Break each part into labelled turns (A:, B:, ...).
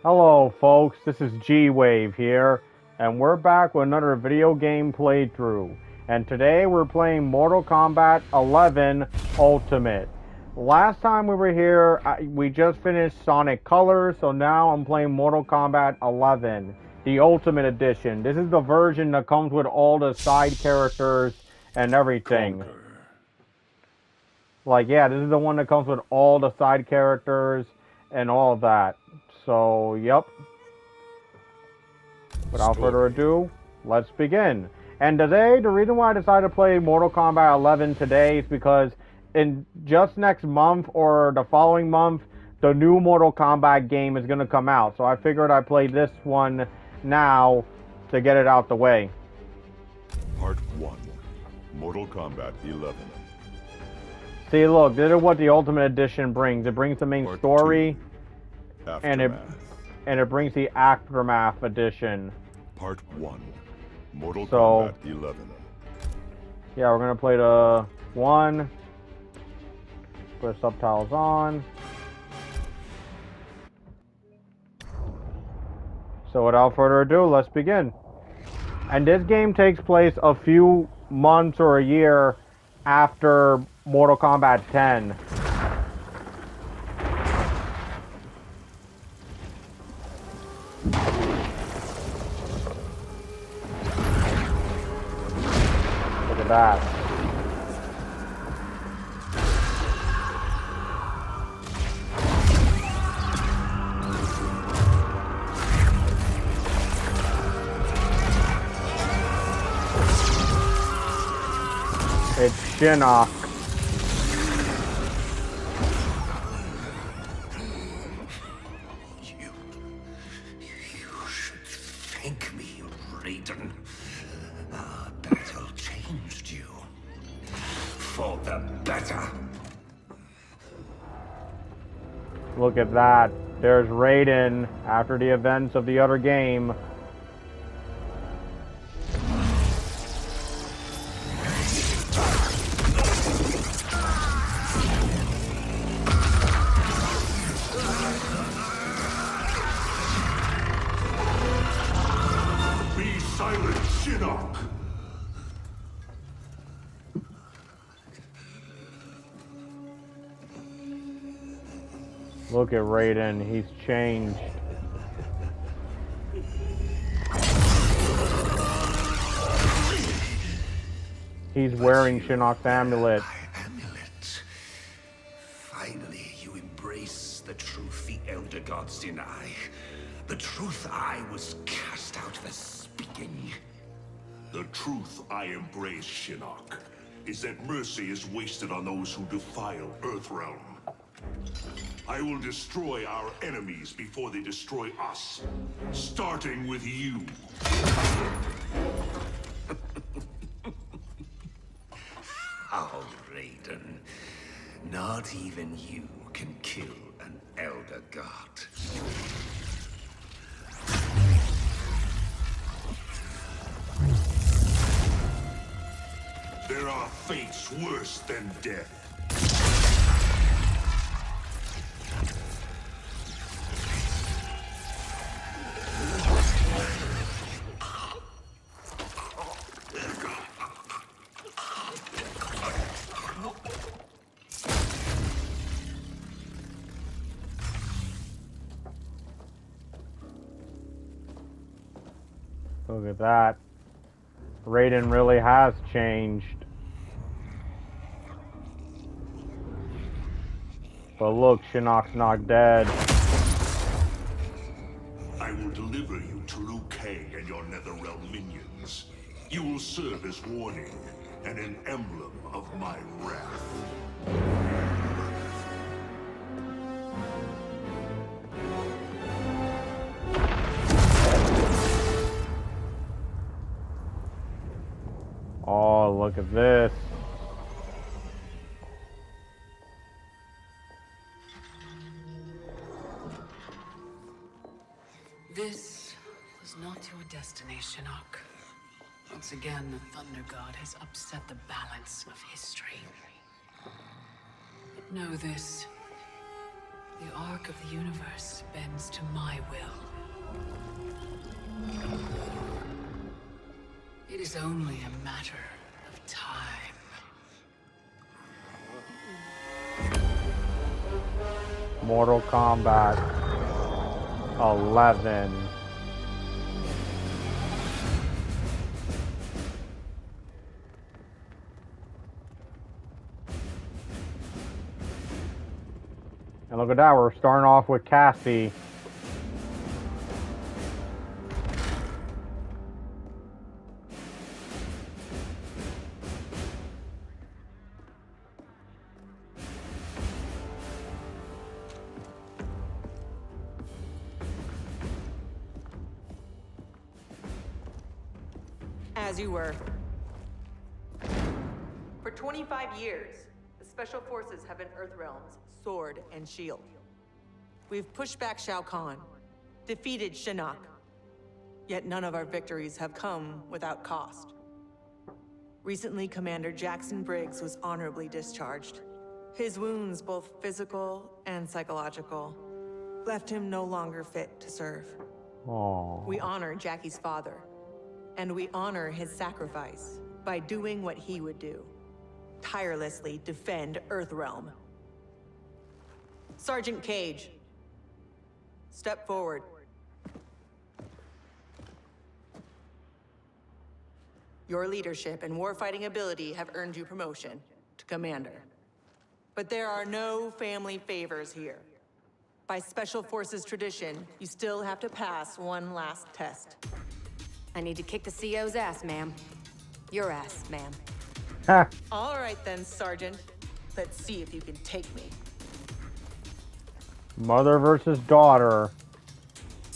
A: Hello folks, this is G-Wave here, and we're back with another video game playthrough. And today we're playing Mortal Kombat 11 Ultimate. Last time we were here, we just finished Sonic Colors, so now I'm playing Mortal Kombat 11, the Ultimate Edition. This is the version that comes with all the side characters and everything. Conquer. Like, yeah, this is the one that comes with all the side characters and all of that. So, yep. Without Story. further ado, let's begin. And today, the reason why I decided to play Mortal Kombat 11 today is because in just next month or the following month, the new Mortal Kombat game is going to come out. So I figured I'd play this one now to get it out the way.
B: Part 1 Mortal Kombat 11
A: See, look, this is what the Ultimate Edition brings. It brings the main Part story, and it and it brings the Aftermath Edition.
B: Part 1 Mortal so, Kombat 11
A: Yeah, we're going to play the 1. Put subtitles on. So without further ado, let's begin. And this game takes place a few months or a year after Mortal Kombat 10. That. It's Shinnok. Look at that. There's Raiden after the events of the other game. Look at Raiden, he's changed. He's wearing Shinnok's amulet.
C: amulet. Finally, you embrace the truth the Elder Gods deny. The truth I was cast out for speaking.
D: The truth I embrace, Shinnok, is that mercy is wasted on those who defile Earthrealm. I will destroy our enemies before they destroy us. Starting with you.
C: How, Raiden? Not even you can kill an Elder God.
D: There are fates worse than death.
A: That. Raiden really has changed. But look, Shinnok's not dead.
D: I will deliver you to Liu Kang and your Netherrealm minions. You will serve as warning and an emblem of my wrath.
A: This.
E: This was not your destiny, Shinnok. Once again, the Thunder God has upset the balance of history. But know this. The arc of the universe bends to my will. It is only a matter time.
A: Mortal Kombat 11. And look at that, we're starting off with Cassie.
F: Were. For 25 years, the Special Forces have been Earthrealm's sword and shield. We've pushed back Shao Kahn, defeated Shinnok. Yet none of our victories have come without cost. Recently, Commander Jackson Briggs was honorably discharged. His wounds, both physical and psychological, left him no longer fit to serve.
A: Oh.
F: We honor Jackie's father, and we honor his sacrifice by doing what he would do. Tirelessly defend Earthrealm. Sergeant Cage, step forward. Your leadership and warfighting ability have earned you promotion to commander. But there are no family favors here. By Special Forces tradition, you still have to pass one last test.
G: I need to kick the CO's ass, ma'am. Your ass, ma'am.
A: Ha!
F: All right then, Sergeant. Let's see if you can take me.
A: Mother versus daughter.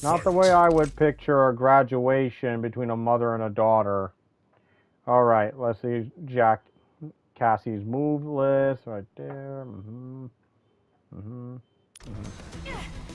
A: Not the way I would picture a graduation between a mother and a daughter. Alright, let's see Jack Cassie's move list right there. Mm-hmm. Mm-hmm.
G: I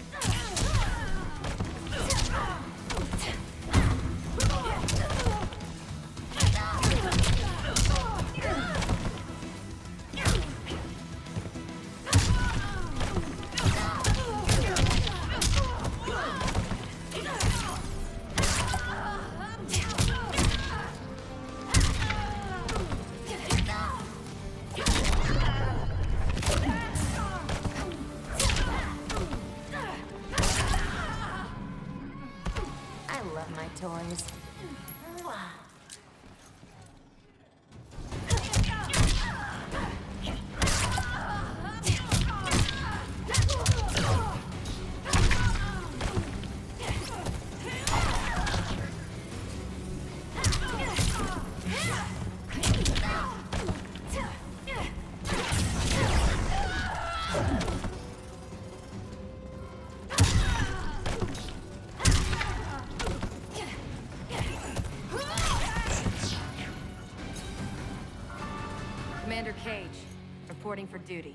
G: reporting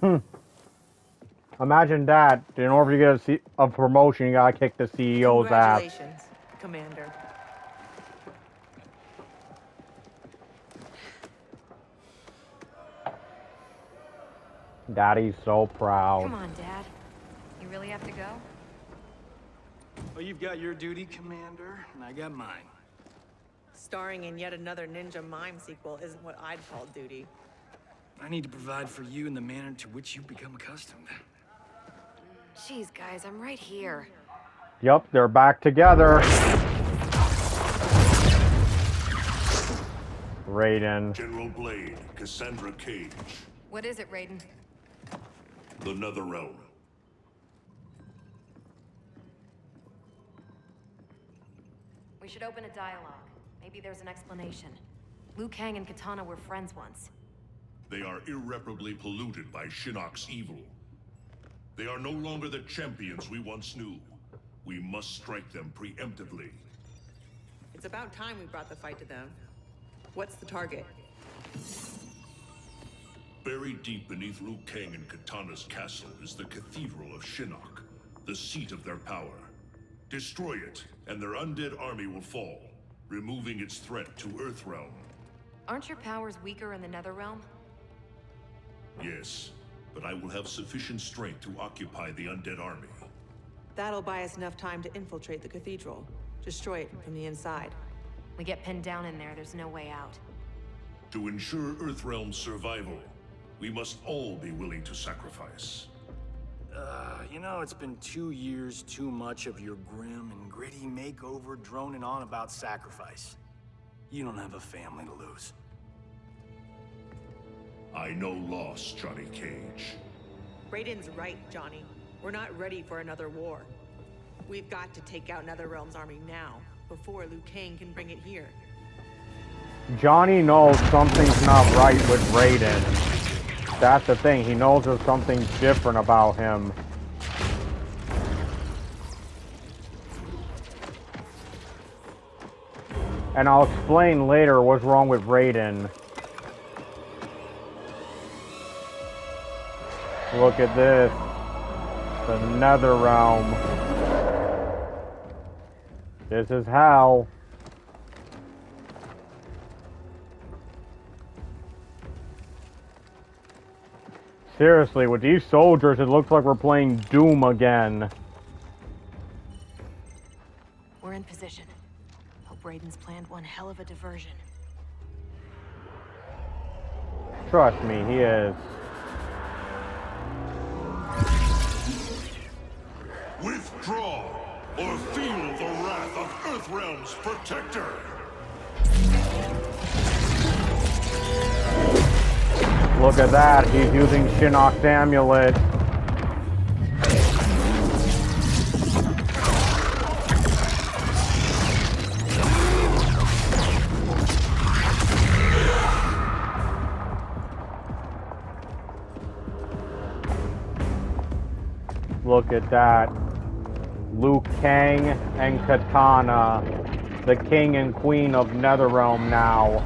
G: for duty. Hmm.
A: Imagine that. In order to get a, C- a promotion, you gotta kick the CEO's ass.
F: Congratulations, Commander.
A: Daddy's so proud.
G: Come on, Dad. You really have to go?
H: Well, you've got your duty, Commander, and I got mine.
F: Starring in yet another Ninja Mime sequel isn't what I'd call duty.
H: I need to provide for you in the manner to which you've become accustomed.
G: Jeez, guys, I'm right here.
A: Yep, they're back together. Raiden.
D: General Blade, Cassandra Cage,
G: What is it, Raiden?
D: the Netherrealm.
G: We should open a dialogue. Maybe there's an explanation. Liu Kang and Kitana were friends once.
D: They are irreparably polluted by Shinnok's evil. They are no longer the champions we once knew. We must strike them preemptively.
F: It's about time we brought the fight to them. What's the target?
D: Buried deep beneath Liu Kang and Kitana's castle is the Cathedral of Shinnok, the seat of their power. Destroy it, and their undead army will fall, removing its threat to Earthrealm.
G: Aren't your powers weaker in the Netherrealm?
D: Yes, but I will have sufficient strength to occupy the undead army.
F: That'll buy us enough time to infiltrate the cathedral. Destroy it from the inside.
G: We get pinned down in there, there's no way out.
D: To ensure Earthrealm's survival, we must all be willing to sacrifice.
H: Uh, you know, it's been two years too much of your grim and gritty makeover droning on about sacrifice. You don't have a family to lose.
D: I know loss, Johnny Cage.
F: Raiden's right, Johnny. We're not ready for another war. We've got to take out Netherrealm's army now, before Liu Kang can bring it here.
A: Johnny knows something's not right with Raiden. That's the thing, he knows there's something different about him. And I'll explain later what's wrong with Raiden. Look at this. The Nether Realm. This is hell. Seriously, with these soldiers, it looks like we're playing Doom again.
G: We're in position. Hope Raiden's planned one hell of a diversion.
A: Trust me, he is.
D: Or feel the wrath of Earthrealm's protector!
A: Look at that, he's using Shinnok's amulet. Look at that. Liu Kang and Kitana, the king and queen of Netherrealm now.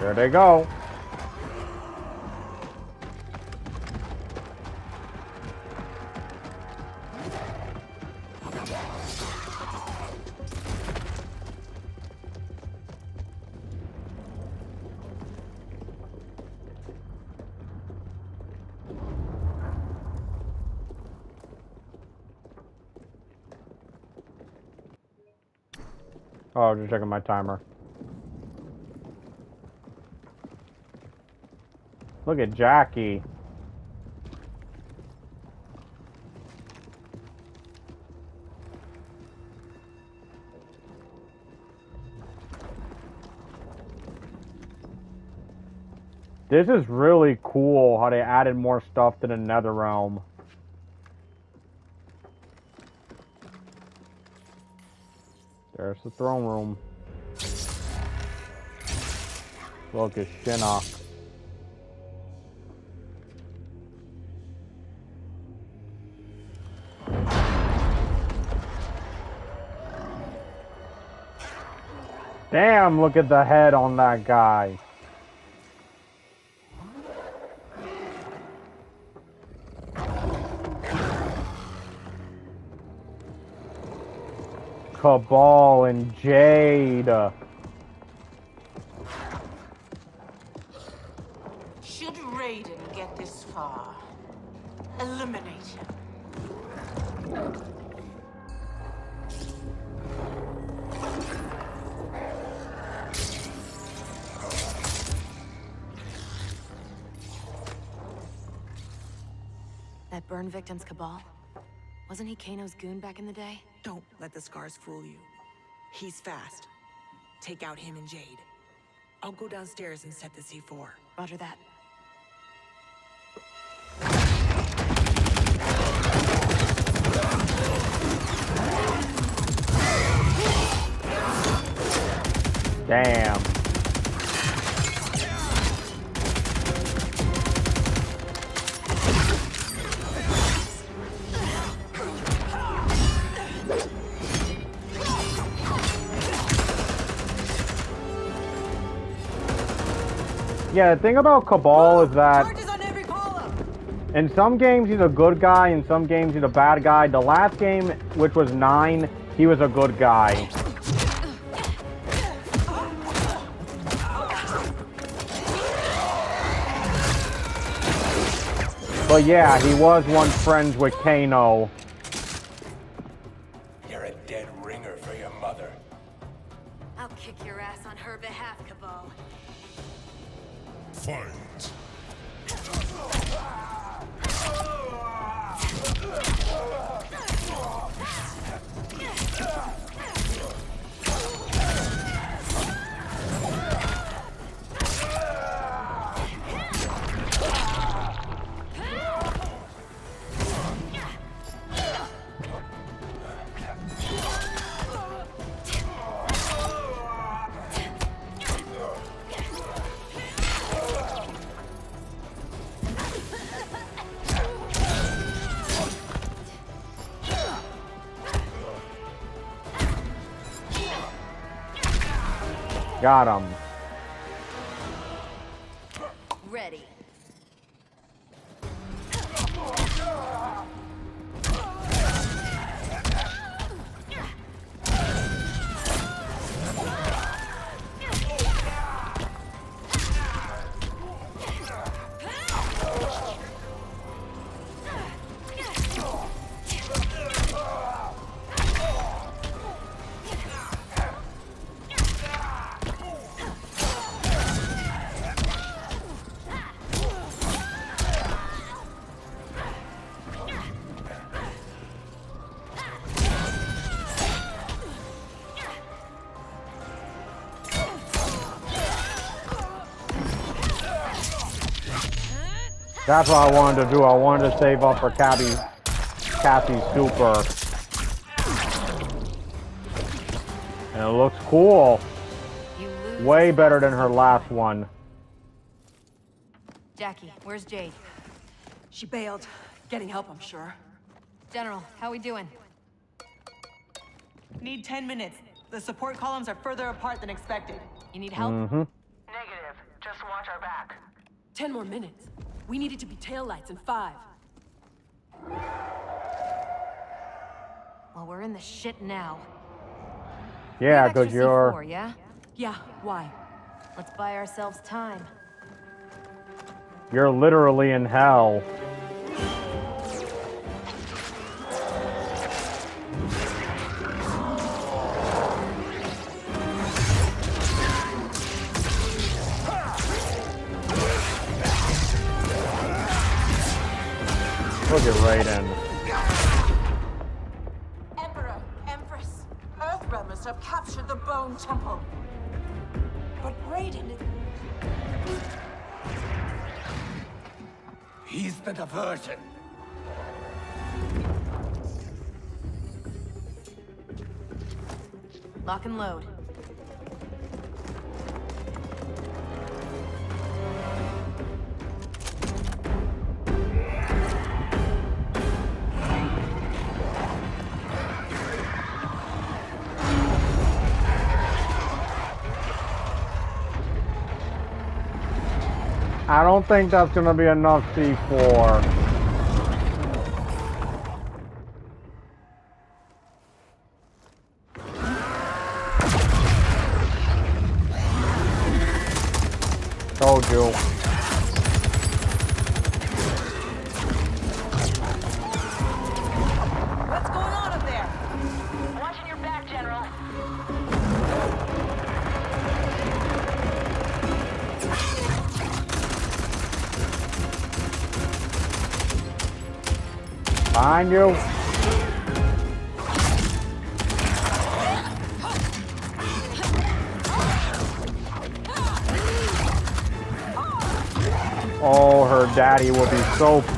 A: There they go. Oh, just checking my timer. Look at Jackie. This is really cool how they added more stuff to the Netherrealm. There's the throne room. Look at Shinnok. Damn, look at the head on that guy. Cabal and Jade. Uh.
F: Should Raiden get this far, eliminate him.
G: That burn victim's Cabal? Wasn't he Kano's goon back in the day?
F: Don't let the scars fool you. He's fast. Take out him and Jade. I'll go downstairs and set the C4.
G: Roger that.
A: Damn. Yeah, the thing about Cabal is that
F: Charges on every column!
A: In some games, he's a good guy. In some games, he's a bad guy. The last game, which was 9, he was a good guy. But yeah, he was once friends with Kano. Got him. That's what I wanted to do. I wanted to save up for Cassie, Cassie's super. And it looks cool. Way better than her last one.
G: Jackie, where's Jade?
F: She bailed. Getting help, I'm sure.
G: General, how we doing?
F: Need 10 minutes. The support columns are further apart than expected.
G: You need help?
A: Mm-hmm.
I: Negative. Just watch our back.
J: Ten more minutes. We needed to be taillights in five.
G: Well, we're in the shit now.
A: Yeah,
G: We have
A: because
G: extra
A: you're...
G: C4, yeah?
J: Yeah, why?
G: Let's buy ourselves time.
A: You're literally in hell. Look at Raiden.
I: Emperor, Empress, Earthrealmers have captured the Bone Temple. But Raiden...
K: He's the diversion.
G: Lock and load.
A: Don't think that's gonna be enough C4.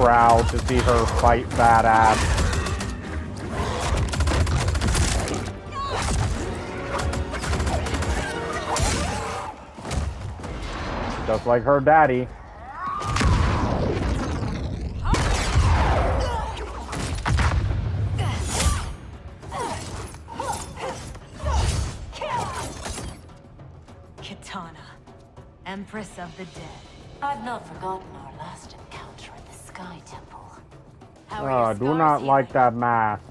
A: Proud to see her fight badass. Just like her daddy.
G: Kitana, Empress of the Dead.
L: I've not forgotten
G: flower
A: Oh, do not like that mask.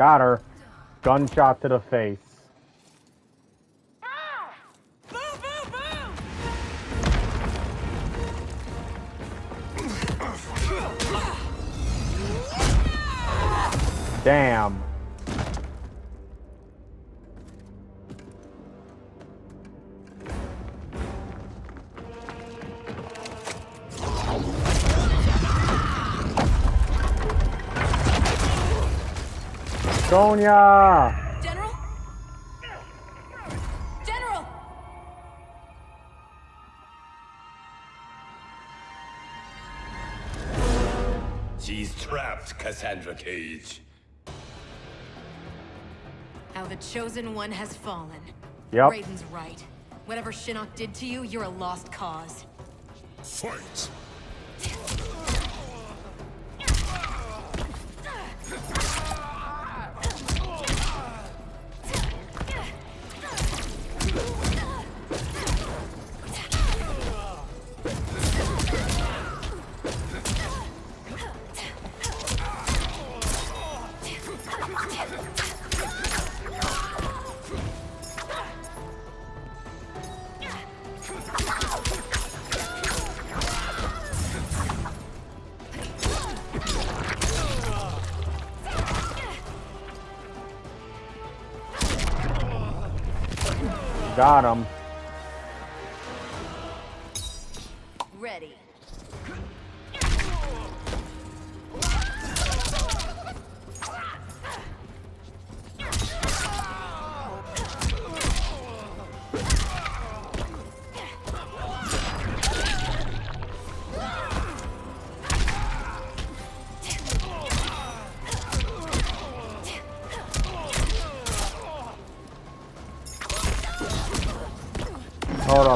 A: Got her. Gunshot to the face. Sonya!
J: General? General!
K: She's trapped, Cassandra Cage.
G: How the Chosen One has fallen.
A: Yep.
G: Raiden's right. Whatever Shinnok did to you, you're a lost cause.
B: Fight.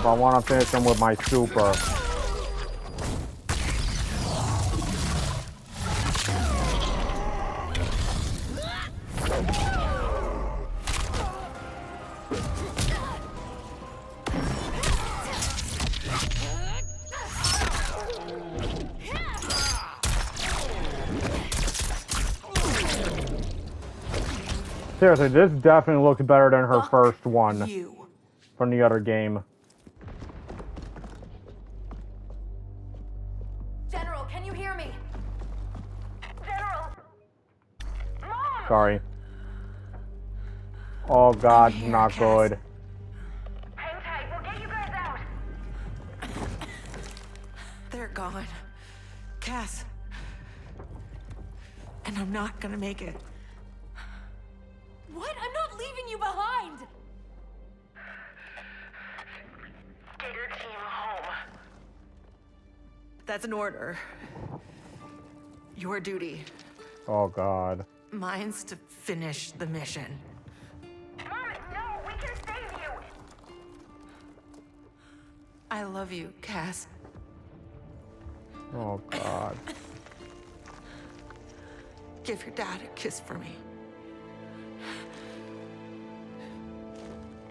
A: Up, I want to finish him with my super. Seriously, this definitely looks better than her first one
F: You.
A: from the other game. Oh god,
F: here,
A: not
F: Cass.
A: good.
G: Hang tight, we'll get you guys out.
F: They're gone. Cass. And I'm not gonna make it.
J: What? I'm not leaving you behind!
I: Get your team home.
F: That's an order. Your duty.
A: Oh god.
F: Mine's to finish the mission. I love you, Cass.
A: Oh, God.
F: Give your dad a kiss for me.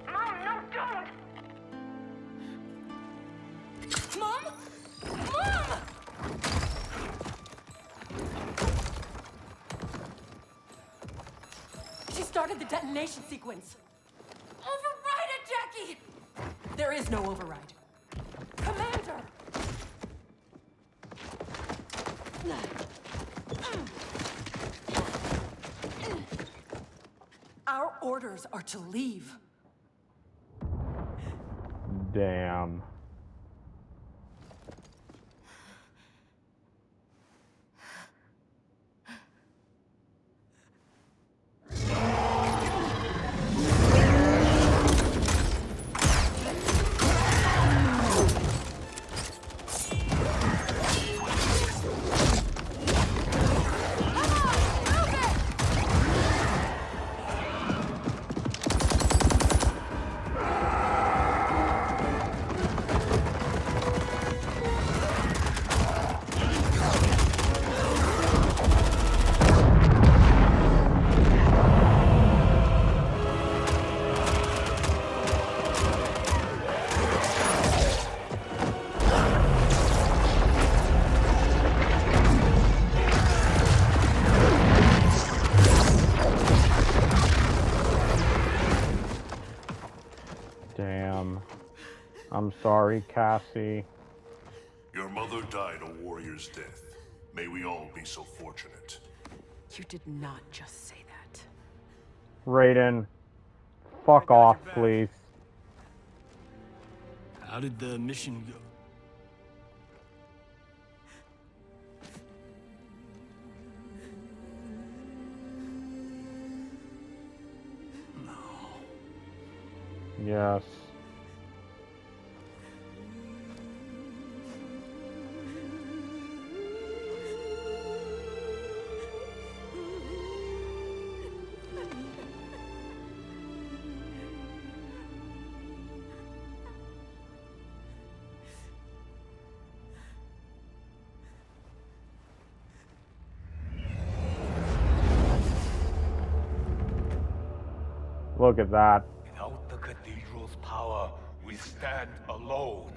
I: Mom, no, don't!
J: Mom? Mom! She started the detonation sequence.
I: Override it, Jackie!
J: There is no override. Are to leave.
A: Damn. Sorry, Cassie.
D: Your mother died a warrior's death. May we all be so fortunate.
E: You did not just say that.
A: Raiden, fuck off, please.
H: How did the mission go?
A: Yes. Look at that.
K: Without the cathedral's power, we stand alone.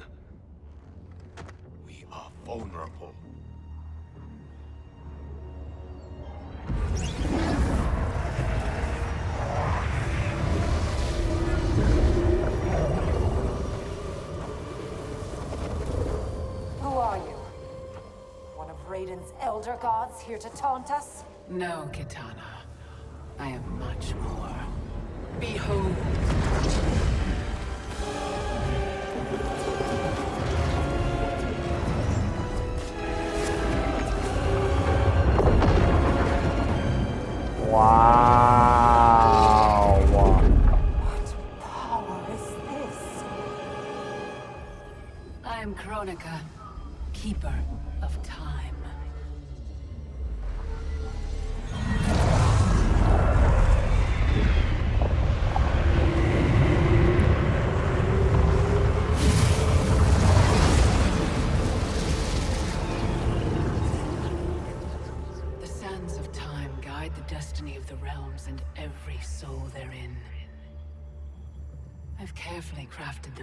K: We are vulnerable.
I: Who are you? One of Raiden's elder gods here to taunt us?
E: No, Kitana. Behold.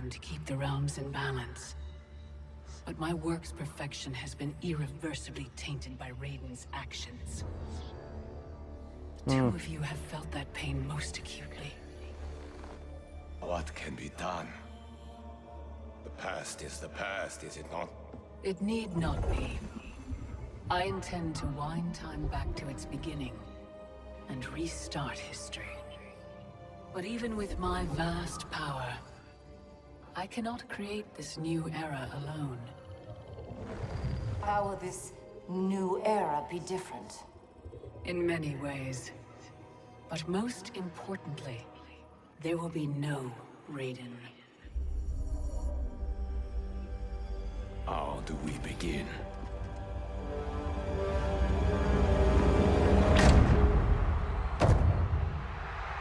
E: Crafted them to keep the realms in balance. But my work's perfection has been irreversibly tainted by Raiden's actions. The two
K: Hmm.
E: of you have felt that pain most acutely.
K: What can be done? The past is the past, is it not?
E: It need not be. I intend to wind time back to its beginning and restart history. But even with my vast power, I cannot create this new era alone.
I: How will this new era be different?
E: In many ways. But most importantly, there will be no Raiden.
K: How do we begin?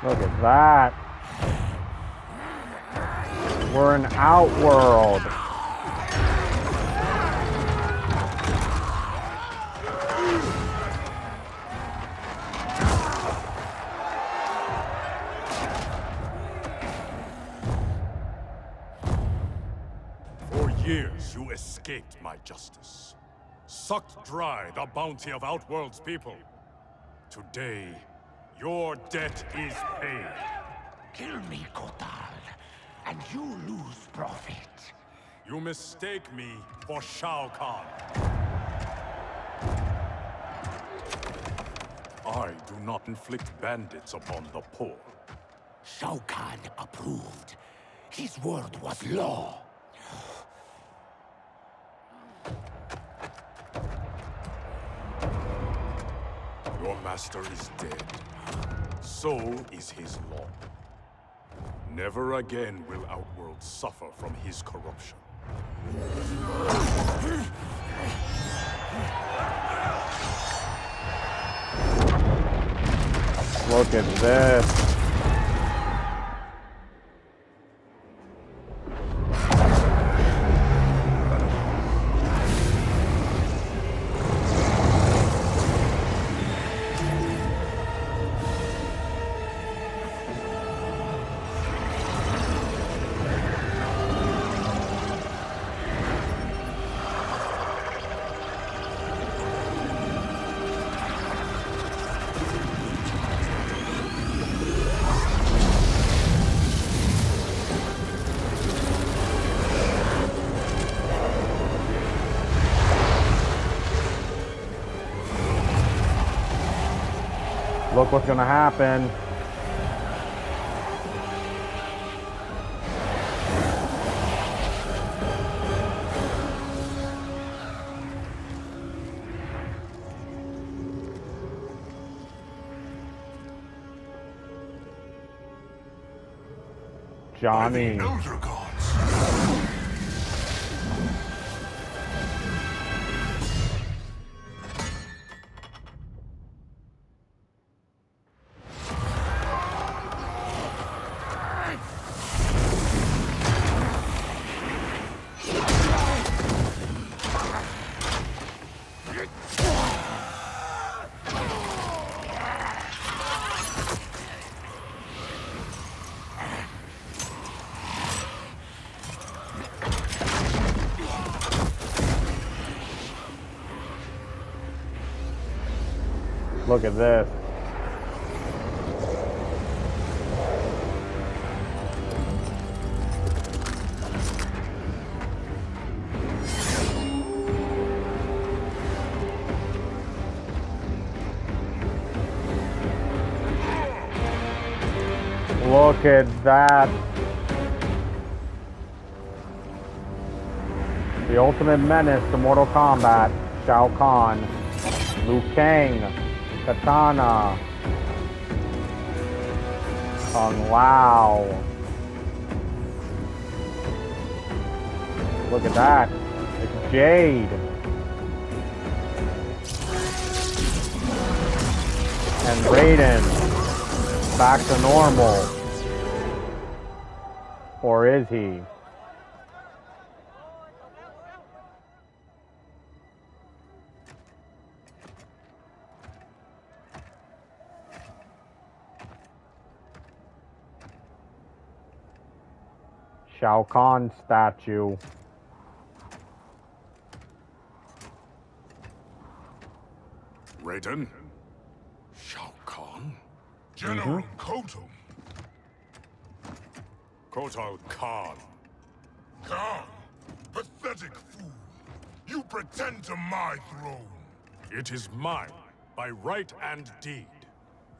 A: Look at that. We're an outworld.
L: For years you escaped my justice. Sucked dry the bounty of Outworld's people. Today, Your debt is paid.
C: Kill me, Kotal, and you lose profit.
L: You mistake me for Shao Kahn. I do not inflict bandits upon the poor.
C: Shao Kahn approved. His word was law.
L: Your master is dead. So is his law. Never again will Outworld suffer from his corruption.
A: Look at this. What's gonna happen. Johnny. Look at this. Look at that. The ultimate menace to Mortal Kombat, Shao Kahn, Liu Kang, Kitana, Kung Lao. Look at that. It's Jade. And Raiden. Back to normal. Or is he? Shao Kahn statue.
M: Raiden? Shao Kahn? General mm-hmm. Kotal.
L: Kotal Khan.
M: Khan, pathetic fool. You pretend to my throne.
L: It is mine, by right and deed.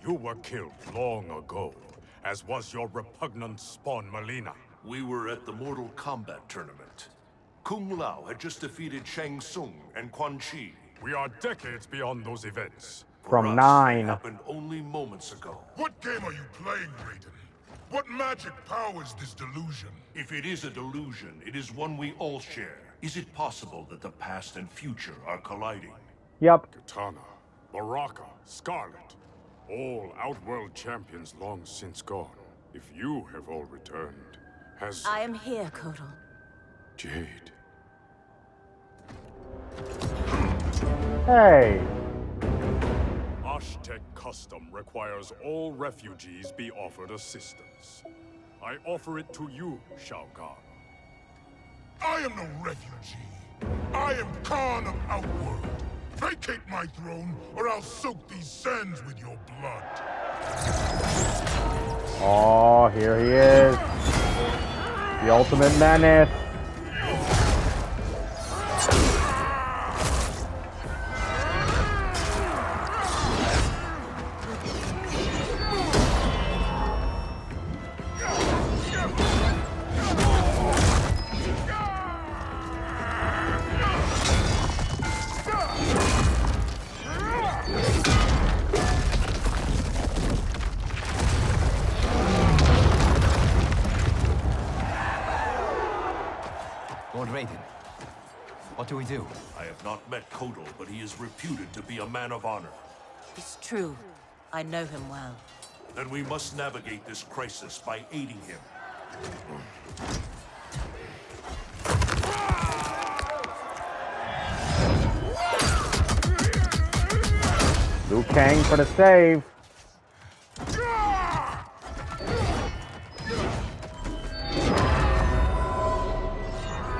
L: You were killed long ago, as was your repugnant spawn Mileena.
D: We were at the Mortal Kombat tournament. Kung Lao had just defeated Shang Tsung and Quan Chi.
L: We are decades beyond those events.
A: From
D: For us,
A: nine.
D: Happened only moments ago.
M: What game are you playing, Raiden? What magic powers this delusion?
D: If it is a delusion, it is one we all share. Is it possible that the past and future are colliding?
A: Yep.
L: Kitana, Baraka, Skarlet. All Outworld champions long since gone. If you have all returned, has
G: I am here, Kotal.
L: Jade.
A: Hey.
L: Aztec custom requires all refugees be offered assistance. I offer it to you, Shao Kahn.
M: I am no refugee. I am Khan of Outworld. Vacate my throne, or I'll soak these sands with your blood.
A: Oh, here he is. The ultimate menace.
N: Do we do?
O: I have not met Kotal, but he is reputed to be a man of honor.
P: It's true. I know him well.
O: Then we must navigate this crisis by aiding him.
A: Liu Kang for the save.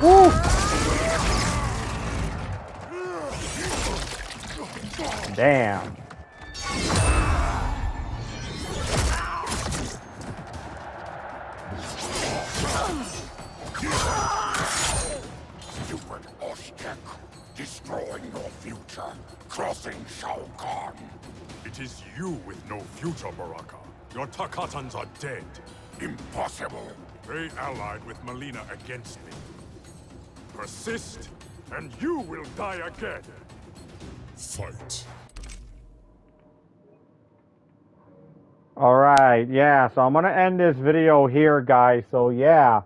A: Woo! Damn.
M: You and Osh-Tekk, destroying your future, crossing Shao Kahn.
L: It is you with no future, Baraka. Your Tarkatans are dead.
M: Impossible.
L: They allied with Mileena against me. Persist, and you will die again.
M: Fight.
A: Alright, yeah, so I'm gonna end this video here, guys. So, yeah.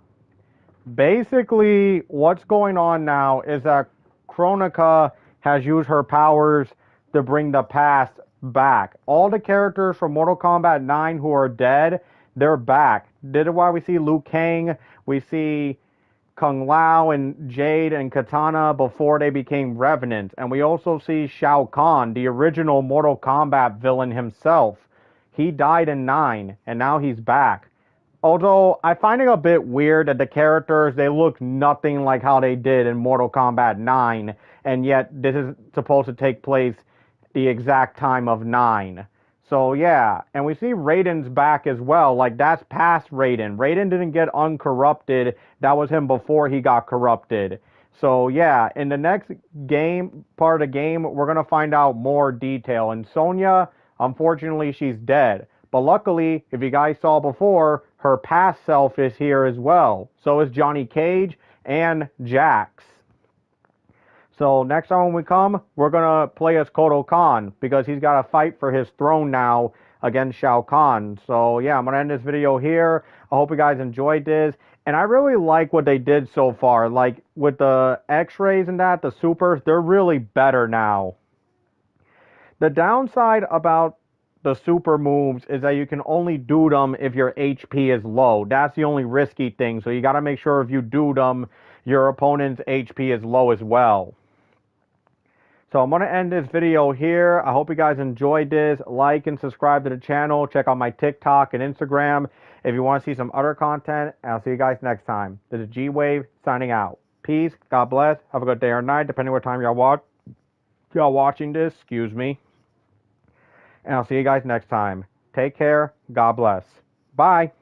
A: Basically, what's going on now is that Kronika has used her powers to bring the past back. All the characters from Mortal Kombat 9 who are dead, they're back. This is why we see Liu Kang, we see Kung Lao and Jade and Kitana before they became Revenants. And we also see Shao Kahn, the original Mortal Kombat villain himself. He died in 9, and now he's back. Although, I find it a bit weird that the characters, they look nothing like how they did in Mortal Kombat 9, and yet this is supposed to take place the exact time of 9. So yeah, and we see Raiden's back as well. Like that's past Raiden. Raiden didn't get uncorrupted. That was him before he got corrupted. So yeah, in the next game part of the game, we're gonna find out more detail. And Sonya, unfortunately, she's dead. But luckily, if you guys saw before, her past self is here as well. So is Johnny Cage and Jax. So next time when we come, we're gonna play as Kotal Khan because he's got to fight for his throne now against Shao Kahn. So yeah, I'm gonna end this video here. I hope you guys enjoyed this. And I really like what they did so far. Like with the X-rays and that, the supers, they're really better now. The downside about the super moves is that you can only do them if your HP is low. That's the only risky thing. So you got to make sure if you do them, your opponent's HP is low as well. So I'm going to end this video here. I hope you guys enjoyed this. Like and subscribe to the channel. Check out my TikTok and Instagram if you want to see some other content. I'll see you guys next time. This is G-Wave signing out. Peace. God bless. Have a good day or night, depending on what time y'all watch. Y'all watching this, excuse me. And I'll see you guys next time. Take care. God bless. Bye.